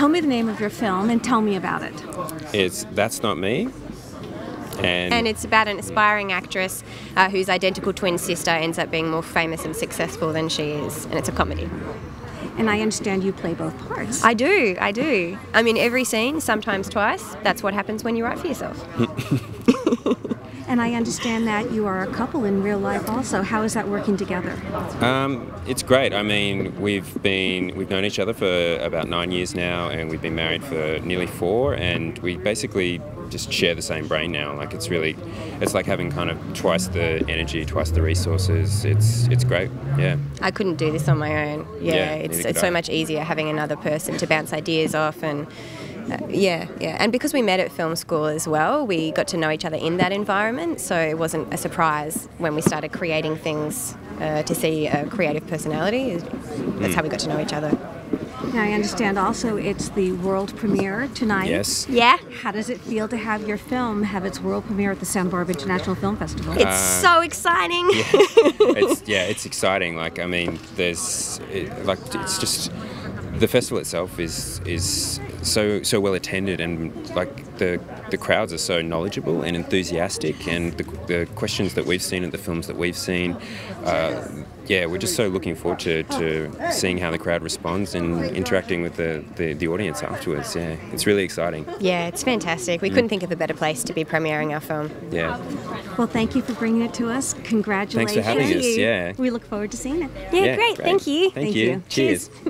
Tell me the name of your film and tell me about it. It's That's Not Me. And, And it's about an aspiring actress uh, whose identical twin sister ends up being more famous and successful than she is, and it's a comedy. And I understand you play both parts. I do, I do. I'm in every scene, sometimes twice. That's what happens when you write for yourself. And I understand that you are a couple in real life also. How is that working together? um, it's great. I mean, we've been we've known each other for about nine years now, and we've been married for nearly four, and we basically just share the same brain now. Like it's really, it's like having kind of twice the energy, twice the resources. It's it's great. Yeah. I couldn't do this on my own. Yeah, Yeah, it's, it's so I. much easier having another person to bounce ideas off and. Uh, yeah, yeah. And because we met at film school as well, we got to know each other in that environment. So it wasn't a surprise when we started creating things uh, to see a creative personality. That's how we got to know each other. Now I understand also it's the world premiere tonight. Yes. Yeah, How does it feel to have your film have its world premiere at the Santa Barbara International Film Festival? it's Uh, so exciting. it's yeah, it's exciting. Like I mean, there's it, like it's just the festival itself is is so so well attended and like the the crowds are so knowledgeable and enthusiastic and the, the questions that we've seen at the films that we've seen. Uh, yeah, we're just so looking forward to, to seeing how the crowd responds and interacting with the, the, the audience afterwards. Yeah, it's really exciting. Yeah, it's fantastic. We couldn't think of a better place to be premiering our film. Yeah. Well, thank you for bringing it to us. Congratulations. thanks for having us, yeah. We look forward to seeing it. Yeah, Yeah, great. great. Thank you. Thank, Thank you. you. Cheers. Cheers.